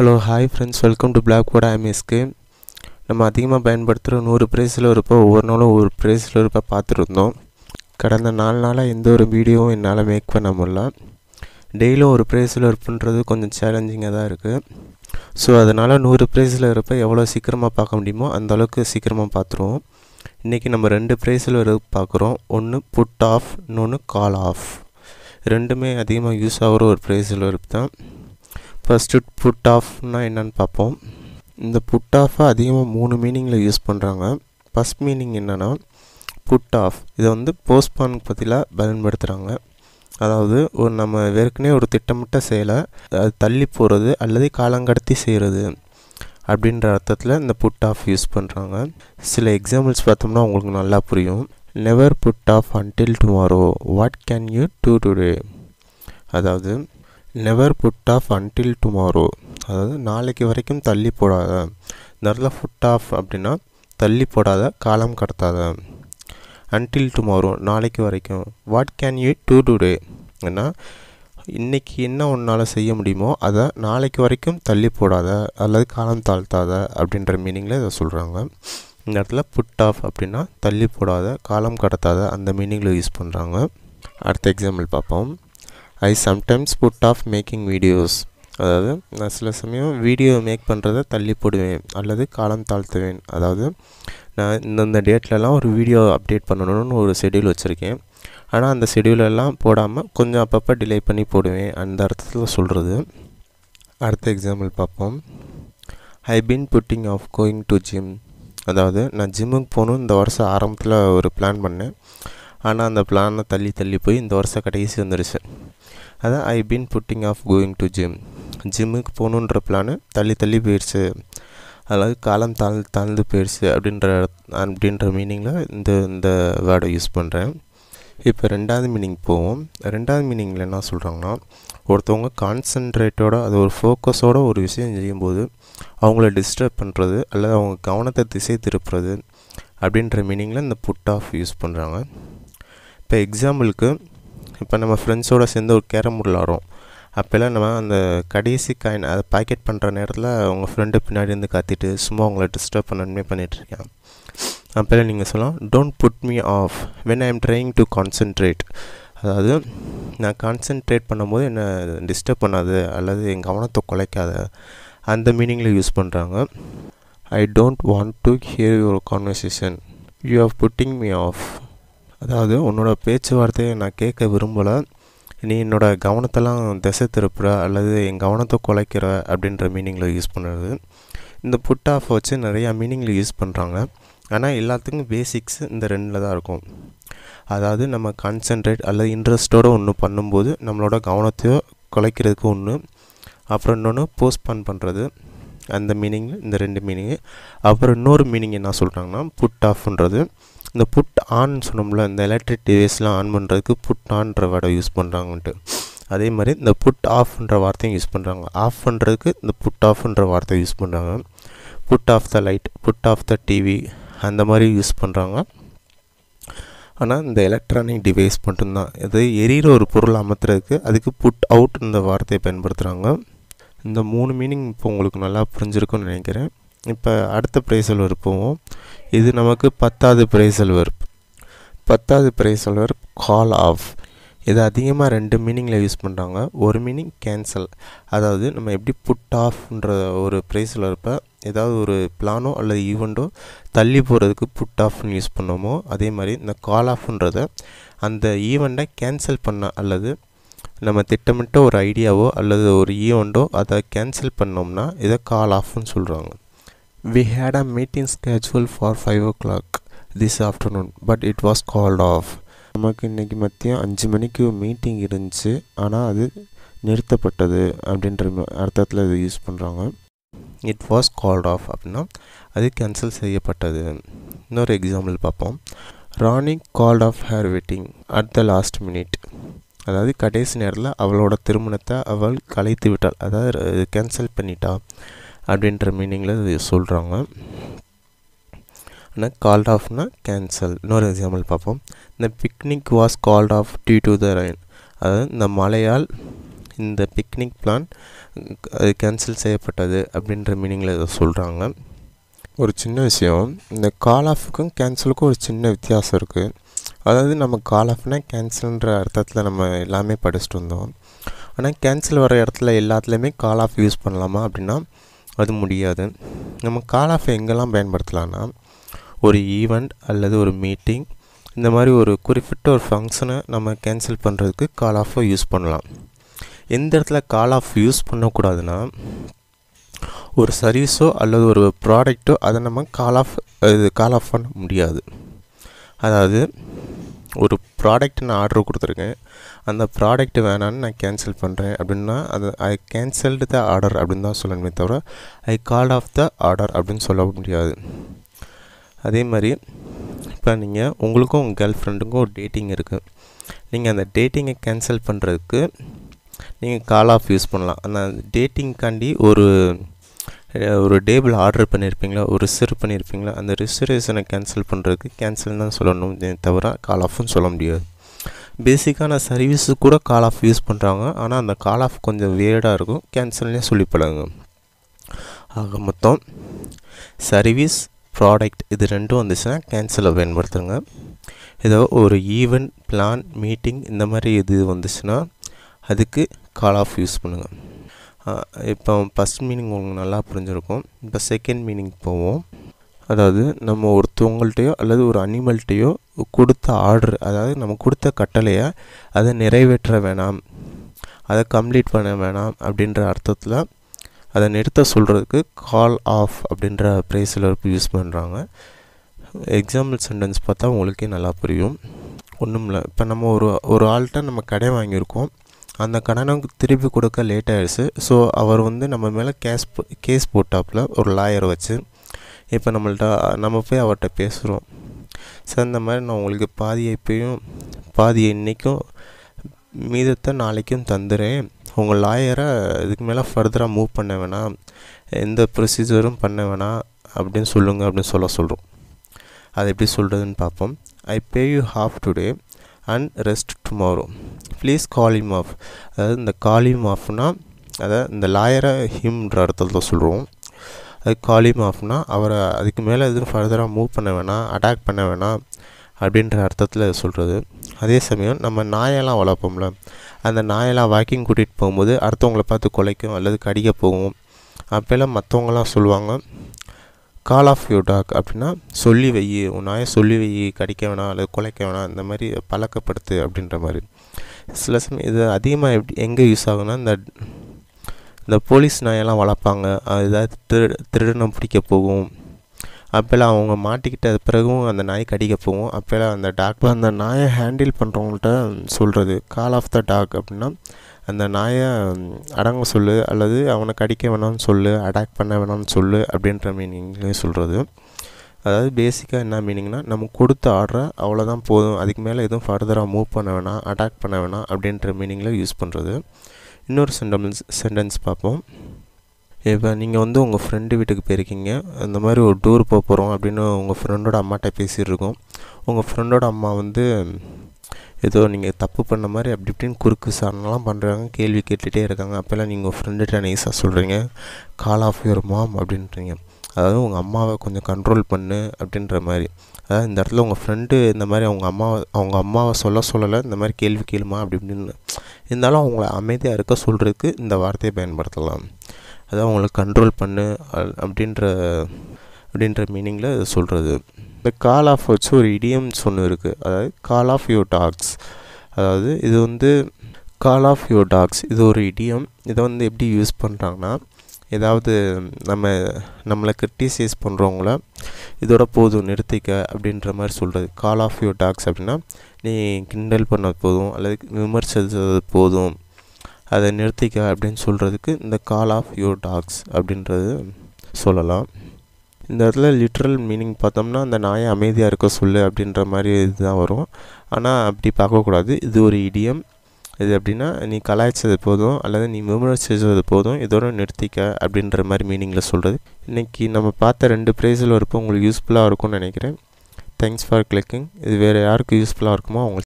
Hello hi friends welcome to blackboard ஐஎம்எஸ்க்கு நம்ம அதிகமாக பயன்படுத்துகிற நூறு ப்ரைஸில் இருப்போ ஒவ்வொரு நாளும் ஒவ்வொரு ப்ரைஸில் இருப்ப பார்த்துருந்தோம். கடந்த நாலு நாளாக எந்த ஒரு வீடியோவும் என்னால் மேக் பண்ண முடியல டெய்லியும் ஒரு ப்ரைஸில் இருப்புன்றது கொஞ்சம் சேலஞ்சிங்காக தான் இருக்குது ஸோ அதனால் நூறு ப்ரைஸில் இருப்ப எவ்வளோ சீக்கிரமாக பார்க்க முடியுமோ அந்த அளவுக்கு சீக்கிரமாக பார்த்துருவோம். இன்றைக்கி நம்ம ரெண்டு ப்ரைஸில் இருப்பு பார்க்குறோம். ஒன்று புட் ஆஃப் இன்னொன்று கால் ஆஃப் ரெண்டுமே அதிகமாக யூஸ் ஆகிற ஒரு ப்ரைஸில் இருப்பு தான். ஃபஸ்ட்டு புட் ஆஃப்னால் என்னன்னு பார்ப்போம். இந்த புட் ஆஃபை அதிகமாக மூணு மீனிங்கில் யூஸ் பண்ணுறாங்க ஃபஸ்ட் மீனிங் என்னென்னா புட் ஆஃப் இதை வந்து போஸ்ட்பான் பற்றிலாம் பயன்படுத்துகிறாங்க அதாவது ஒரு நம்ம ஏற்கனவே ஒரு திட்டமிட்ட செயலை அது தள்ளி போகிறது அல்லது காலங்கடத்தி செய்கிறது அப்படின்ற அர்த்தத்தில் இந்த புட் ஆஃப் யூஸ் பண்ணுறாங்க சில எக்ஸாம்பிள்ஸ் பார்த்தோம்னா உங்களுக்கு நல்லா புரியும். Never put off until tomorrow what can you do today அதாவது never put off until tomorrow அதாவது நாளைக்கு வரைக்கும் தள்ளி போடாத. இந்த இடத்துல புட் ஆஃப் அப்படின்னா தள்ளி போடாத காலம் கடத்தாத. அன்டில் டுமாரோ நாளைக்கு வரைக்கும். What can you do today ஏன்னா இன்றைக்கி என்ன உன்னால் செய்ய முடியுமோ அதை நாளைக்கு வரைக்கும் தள்ளி போடாத அல்லது காலம் தாழ்த்தாத அப்படின்ற மீனிங்கில் இதை சொல்கிறாங்க இந்த இடத்துல புட் ஆஃப் அப்படின்னா தள்ளி போடாத காலம் கடத்தாத அந்த மீனிங்கில் யூஸ் பண்ணுறாங்க அடுத்த எக்ஸாம்பிள் பார்ப்போம். I sometimes put off making videos அதாவது நான் சில சமயம் வீடியோ மேக் பண்ணுறதை தள்ளி போடுவேன். அல்லது காலம் தாழ்த்துவேன். அதாவது நான் இந்தந்த டேட்லலாம் ஒரு வீடியோ அப்டேட் பண்ணணும்னு ஒரு ஷெடியூல் வச்சுருக்கேன். ஆனால் அந்த ஷெடியூலெல்லாம் போடாமல் கொஞ்சம் அப்பப்போ டிலே பண்ணி போடுவேன். அந்த அர்த்தத்தில் சொல்கிறது அடுத்த எக்ஸாம்பிள் பார்ப்போம். I been putting off going to gym அதாவது நான் ஜிம்முக்கு போகணும். இந்த வருஷம் ஆரம்பத்தில் ஒரு பிளான் பண்ணேன். ஆனால் அந்த பிளானை தள்ளி தள்ளி போய் இந்த வருஷம் கடைசி வந்துடுச்சு அதான் I been putting off going to gym ஜிம்முக்கு போகணுன்ற பிளானு தள்ளி தள்ளி போயிடுச்சு அதாவது காலம் தாழ் தாழ்ந்து போயிடுச்சு அப்படின்ற அப்படின்ற மீனிங்கில் இந்த இந்த வேர்டை யூஸ் பண்ணுறேன் இப்போ ரெண்டாவது மீனிங் போவோம். ரெண்டாவது மீனிங்கில் என்ன சொல்கிறாங்கன்னா ஒருத்தவங்க கான்சன்ட்ரேட்டோட அது ஒரு ஃபோக்கஸோட ஒரு விஷயம் செய்யும்போது அவங்கள டிஸ்டர்ப் பண்ணுறது அல்லது அவங்க கவனத்தை திசை திருப்புறது அப்படின்ற மீனிங்கில் இந்த புட் ஆஃப் யூஸ் பண்ணுறாங்க இப்போ எக்ஸாம்பிளுக்கு இப்போ நம்ம ஃப்ரெண்ட்ஸோடு சேர்ந்து ஒரு கேரம் போர்டு விளாட்றோம் அப்போல்லாம் நம்ம அந்த கடைசி காயின் அதை பாக்கெட் பண்ணுற நேரத்தில் அவங்க ஃப்ரெண்டு பின்னாடி இருந்து கத்திட்டு சும்மா அவங்கள டிஸ்டர்ப் பண்ணணுமே பண்ணிகிட்ருக்கேன் அப்போல்லாம் நீங்கள் சொல்லலாம் don't put me off when I am trying to concentrate அதாவது நான் கான்சென்ட்ரேட் பண்ணும்போது என்னை டிஸ்டர்ப் பண்ணாது அல்லது என் கவனத்தை குலைக்காத. அந்த மீனிங்கில் யூஸ் பண்ணுறாங்க I don't want to hear your conversation you are putting me off அதாவது உன்னோட பேச்சுவார்த்தையை நான் கேட்க விரும்பலை. நீ என்னோட கவனத்தெல்லாம் திசை திருப்புற அல்லது என் கவனத்தை குலைக்கிற அப்படின்ற மீனிங்கில் யூஸ் பண்ணுறது. இந்த புட் ஆஃப் வச்சு நிறையா மீனிங்கில் யூஸ் பண்ணுறாங்க ஆனால் எல்லாத்துக்கும் பேசிக்ஸ் இந்த ரெண்டில் தான் இருக்கும். அதாவது நம்ம கான்சென்ட்ரேட் அல்லது இன்ட்ரெஸ்ட்டோடு ஒன்று பண்ணும்போது நம்மளோட கவனத்தையோ குலைக்கிறதுக்கு ஒன்று அப்புறம் இன்னொன்று போஸ்ட்பான் பண்ணுறது அந்த மீனிங் இந்த ரெண்டு மீனிங்கு அப்புறம் இன்னொரு மீனிங் என்ன சொல்கிறாங்கன்னா புட் ஆஃப்ன்றது இந்த புட் ஆன் சொன்னோம்ல இந்த எலக்ட்ரிக் டிவைஸ்லாம் ஆன் பண்ணுறதுக்கு புட் ஆன்ற வேர்டை யூஸ் பண்ணுறாங்கன்ட்டு அதே மாதிரி இந்த புட் ஆஃப்ன்ற வார்த்தையும் யூஸ் பண்ணுறாங்க ஆஃப் பண்ணுறதுக்கு இந்த புட் ஆஃப்ன்ற வார்த்தை யூஸ் பண்ணுறாங்க put off the light put off the TV அந்த மாதிரி யூஸ் பண்ணுறாங்க ஆனால் இந்த எலக்ட்ரானிக் டிவைஸ் மட்டும்தான். இது எரியிற ஒரு பொருள் அமர்த்துறதுக்கு அதுக்கு புட் அவுட் இந்த வார்த்தையை பயன்படுத்துகிறாங்க இந்த மூணு மீனிங் இப்போ உங்களுக்கு நல்லா புரிஞ்சிருக்குன்னு நினைக்கிறேன். இப்போ அடுத்த ப்ரைஸல் போவோம். இது நமக்கு பத்தாவது ப்ரைஸல் அல்வர் பத்தாவது ப்ரைஸல் அல்வர் கால் ஆஃப் இது அதிகமாக ரெண்டு மீனிங்கில் யூஸ் பண்ணுறாங்க ஒரு மீனிங் கேன்சல் அதாவது நம்ம எப்படி புட் ஆஃப்ன்ற ஒரு ப்ரைஸில் இருப்ப ஏதாவது ஒரு பிளானோ அல்லது ஈவெண்ட்டோ தள்ளி போகிறதுக்கு புட் ஆஃப்னு யூஸ் பண்ணோமோ அதே மாதிரி இந்த கால் ஆஃப்ன்றத அந்த ஈவெண்ட்டை கேன்சல் பண்ண அல்லது நம்ம திட்டமிட்ட ஒரு ஐடியாவோ அல்லது ஒரு ஈவெண்ட்டோ அதை கேன்சல் பண்ணோம்னா இதை கால் ஆஃப்னு சொல்கிறாங்க we had a meeting schedule for five o'clock this afternoon but it was called off நமக்கு இன்றைக்கி மதியம் அஞ்சு மணிக்கு மீட்டிங் இருந்துச்சு ஆனால் அது நிறுத்தப்பட்டது அப்படின்ற அர்த்தத்தில் இது யூஸ் பண்ணுறாங்க இட் வாஸ் கால்ட் ஆஃப் அப்படின்னா அது கேன்சல் செய்யப்பட்டது. இன்னொரு எக்ஸாம்பிள் பார்ப்போம். Rani called off her wedding at the last minute அதாவது கடைசி நேரத்தில் அவளோட திருமணத்தை அவள் கலைத்து விட்டாள். அதாவது கேன்சல் பண்ணிட்டா. அப்படின்ற மீனிங்கில் இது சொல்கிறாங்க ஆனால் கால்ட் ஆஃப்னா கேன்சல் இன்னொரு எக்ஸாம்பிள் பார்ப்போம். இந்த picnic was called off due to the rain அதாவது இந்த மழையால் இந்த பிக்னிக் பிளான் அது கேன்சல் செய்யப்பட்டது அப்படின்ற மீனிங்கில் இதை சொல்கிறாங்க ஒரு சின்ன விஷயம். இந்த கால் ஆஃபுக்கும் கேன்சலுக்கும் ஒரு சின்ன வித்தியாசம் இருக்குது அதாவது நம்ம கால் ஆஃப்னால் கேன்சல்ன்ற அர்த்தத்தில் நம்ம எல்லாமே படிச்சுட்டு வந்தோம். ஆனால் கேன்சல் வர இடத்துல எல்லாத்துலேயுமே கால் ஆஃப் யூஸ் பண்ணலாமா அப்படின்னா அது முடியாது. நம்ம கால் ஆஃப் எங்கெல்லாம் பயன்படுத்தலாம்னா ஒரு ஈவெண்ட் அல்லது ஒரு மீட்டிங் இந்த மாதிரி ஒரு குறிப்பிட்ட ஒரு ஃபங்க்ஷனை நம்ம கேன்சல் பண்ணுறதுக்கு கால் ஆஃபை யூஸ் பண்ணலாம். எந்த இடத்துல கால் ஆஃப் யூஸ் பண்ணக்கூடாதுன்னா ஒரு சர்வீஸோ அல்லது ஒரு ப்ராடக்ட்டோ அதை நம்ம கால் ஆஃப் இது கால் ஆஃப் பண்ண முடியாது. அதாவது ஒரு ப்ராடக்ட் நான் ஆர்டர் கொடுத்துருக்கேன். அந்த ப்ராடக்ட் வேணான்னு நான் கேன்சல் பண்ணுறேன் அப்படின்னா அது ஐ கேன்சல்டு த ஆர்டர் அப்படின்னு தான் சொல்லணுமே தவிர ஐ கால் ஆஃப் த ஆர்டர் அப்படின்னு சொல்ல முடியாது. அதே மாதிரி இப்போ நீங்கள் உங்களுக்கும் உங்கள் கேர்ள் ஃப்ரெண்டுக்கும் ஒரு டேட்டிங் இருக்குது நீங்கள் அந்த டேட்டிங்கை கேன்சல் பண்ணுறதுக்கு நீங்கள் கால் ஆஃப் யூஸ் பண்ணலாம். அந்த டேட்டிங்காண்டி ஒரு ஒரு டேபிள் ஆர்டர் பண்ணியிருப்பீங்களா? ஒரு ரிசர்வ் பண்ணியிருப்பீங்களா? அந்த ரிசர்வேஷனை கேன்சல் பண்ணுறதுக்கு கேன்சல் தான் சொல்லணும். தவிர கால் ஆஃப்னு சொல்ல முடியாது. பேசிக்கான சர்வீஸு கூட கால் ஆஃப் யூஸ் பண்ணுறாங்க ஆனால் அந்த கால் ஆஃப் கொஞ்சம் வேர்டாக இருக்கும். கேன்சல்னே சொல்லிப்படாங்க ஆக மொத்தம் சர்வீஸ் ப்ராடக்ட் இது ரெண்டும் வந்துச்சுன்னா கேன்சலை பயன்படுத்துங்க. ஏதோ ஒரு ஈவெண்ட் பிளான் மீட்டிங் இந்த மாதிரி இது வந்துச்சுன்னா அதுக்கு கால் ஆஃப் யூஸ் பண்ணுங்கள் இப்போ ஃபஸ்ட் மீனிங் உங்களுக்கு நல்லா புரிஞ்சிருக்கும். இப்போ செகண்ட் மீனிங் போவோம். அதாவது நம்ம ஒருத்தவங்கள்ட்டையோ அல்லது ஒரு அனிமல்கிட்டையோ கொடுத்த ஆர்டர் அதாவது நம்ம கொடுத்த கட்டளையை அதை நிறைவேற்ற வேணாம். அதை கம்ப்ளீட் பண்ண வேணாம் அப்படின்ற அர்த்தத்தில் அதை நிறுத்த சொல்கிறதுக்கு கால் ஆஃப் அப்படின்ற ப்ரைஸில் யூஸ் பண்ணுறாங்க எக்ஸாம்பிள் சென்டென்ஸ் பார்த்தா உங்களுக்கே நல்லா புரியும். ஒன்றும் இல்லை இப்போ நம்ம ஒரு ஒரு ஆள்கிட்ட நம்ம கடை வாங்கியிருக்கோம். அந்த கடனும் திருப்பி கொடுக்க லேட் ஆகிடுச்சு ஸோ அவர் வந்து நம்ம மேலே கேஸ் கேஸ் போட்டாப்பில் ஒரு லாயர் வச்சு இப்போ நம்மள்ட்ட நம்ம போய் அவர்கிட்ட பேசுகிறோம் சார் இந்த மாதிரி நான் உங்களுக்கு பாதியை இப்போயும் பாதியை இன்றைக்கும் மீதத்தை நாளைக்கும் தந்துடுறேன் உங்கள் லாயரை இதுக்கு மேலே ஃபர்தராக மூவ் பண்ண வேணாம். எந்த ப்ரொசீஜரும் பண்ண வேணாம். அப்படின்னு சொல்லுங்கள் அப்படின்னு சொல்ல சொல்கிறோம் அது எப்படி சொல்கிறதுன்னு பார்ப்போம். I pay you half today and rest tomorrow please call him off அதாவது இந்த கால் இம் ஆஃப்னா அதாவது இந்த லாயரை ஹிம்ன்ற அர்த்தத்தில் சொல்கிறோம் அது கால் இம் ஆஃப்னா அவரை அதுக்கு மேலே எதுவும் ஃபர்தராக மூவ் பண்ண வேணாம் அட்டாக் பண்ண வேணாம் அப்படின்ற அர்த்தத்தில் சொல்கிறது அதே சமயம் நம்ம நாயெல்லாம் வளர்ப்போம்ல அந்த நாயெல்லாம் வாக்கிங் கூட்டிகிட்டு போகும்போது அடுத்தவங்களை பார்த்து குலைக்கும் அல்லது கடிக்க போகும். அப்போல்லாம் மற்றவங்களாம் சொல்லுவாங்க கால் ஆஃப் யூ டாக் அப்படின்னா சொல்லி வை உன் நாயை சொல்லி வை கடிக்க வேணாம் அல்லது குலைக்க வேணாம் இந்த மாதிரி பழக்கப்படுத்து அப்படின்ற மாதிரி. சில சமயம் இது அதிகமாக எப்படி எங்கே யூஸ் ஆகுனா இந்த இந்த போலீஸ் நாயெல்லாம் வளர்ப்பாங்க. ஏதாவது திரு திருடனை பிடிக்க போகும். அப்போல்லாம் அவங்க மாட்டிக்கிட்ட பிறகும் அந்த நாய் கடிக்க போகும். அப்போல்லாம் அந்த டாக் அந்த நாயை ஹேண்டில் பண்ணுறவங்கள்ட்ட சொல்கிறது கால் ஆஃப் த டாக் அப்படின்னா அந்த நாயை அடங்க சொல்லு. அல்லது அவனை கடிக்க வேணாம்னு சொல்லு அட்டாக் பண்ண வேணாம்னு சொல்லு அப்படின்ற மீனிங்லேயும் சொல்கிறது அதாவது பேசிக்காக என்ன மீனிங்னா நம்ம கொடுத்த ஆர்டரை அவ்வளோதான் போதும். அதுக்கு மேலே எதுவும் ஃபர்தராக மூவ் பண்ண வேணாம் அட்டாக் பண்ண வேணாம் அப்படின்ற மீனிங்கில் யூஸ் பண்ணுறது இன்னொரு சென்டென்ஸ் சென்டென்ஸ் பார்ப்போம். இப்போ நீங்கள் வந்து உங்கள் ஃப்ரெண்டு வீட்டுக்கு போயிருக்கீங்க. அந்த மாதிரி ஒரு டூர் போக போகிறோம் அப்படின்னு உங்கள் ஃப்ரெண்டோட அம்மாட்ட பேசிகிட்டு இருக்கோம். உங்கள் ஃப்ரெண்டோட அம்மா வந்து ஏதோ நீங்கள் தப்பு பண்ண மாதிரி அப்படி இப்படின்னு குறுக்கு சாரணெலாம் பண்ணுறாங்க கேள்வி கேட்டுகிட்டே இருக்காங்க. அப்போல்லாம் நீங்கள் உங்கள் ஃப்ரெண்டுகிட்ட நைஸாக சொல்கிறீங்க கால் ஆஃப் யுவர் மாம் அப்படின்றீங்க. அதாவது உங்கள் அம்மாவை கொஞ்சம் கண்ட்ரோல் பண்ணு அப்படின்ற மாதிரி. அதாவது இந்த இடத்துல உங்கள் ஃப்ரெண்டு இந்த மாதிரி அவங்க அம்மாவை அவங்க அம்மாவை சொல்ல சொல்லலை இந்த மாதிரி கேள்வி கேளுமா அப்படி இப்படின்னு. இருந்தாலும் அவங்கள அமைதியாக இருக்க சொல்கிறதுக்கு இந்த வார்த்தையை பயன்படுத்தலாம். அதாவது அவங்கள கண்ட்ரோல் பண்ணு அப்படின்ற அப்படின்ற மீனிங்கில் சொல்கிறது இந்த கால் ஆஃப் வச்சு ஒரு இடியம்ஸ் ஒன்று இருக்குது அதாவது கால் ஆஃப் யூ டாக்ஸ் அதாவது இது வந்து கால் ஆஃப் யூ டாக்ஸ் இது ஒரு இடியம் இதை வந்து எப்படி யூஸ் பண்ணுறாங்கன்னா ஏதாவது நம்ம நம்மளை கிரிட்டிசைஸ் பண்ணுறவங்கள இதோட போதும் நிறுத்திக்க அப்படின்ற மாதிரி சொல்கிறது கால் ஆஃப் யூ டாக்ஸ் அப்படின்னா நீ கிண்டல் பண்ண போதும் அல்லது விமர்சித்தது போதும். அதை நிறுத்திக்க அப்படின்னு சொல்கிறதுக்கு இந்த கால் ஆஃப் யூ டாக்ஸ் அப்படின்றது சொல்லலாம். இந்த இடத்துல லிட்ரல் மீனிங் பார்த்தோம்னா அந்த நாயை அமைதியாக இருக்க சொல்லு அப்படின்ற மாதிரி இதுதான் வரும். ஆனால் அப்படி பார்க்கக்கூடாது. இது ஒரு இடியம் இது அப்படின்னா நீ கலாய்ச்சது போதும் அல்லது நீ விமர்சிச்சது போதும் இதோட நிறுத்திக்க அப்படின்ற மாதிரி மீனிங்கில் சொல்கிறது இன்றைக்கி நம்ம பார்த்த ரெண்டு ப்ரைஸில் இருப்போம் உங்களுக்கு யூஸ்ஃபுல்லாக இருக்கும்னு நினைக்கிறேன். தேங்க்ஸ் ஃபார் கிளிக்கிங் இது வேறு யாருக்கு யூஸ்ஃபுல்லாக இருக்குமோ அவங்க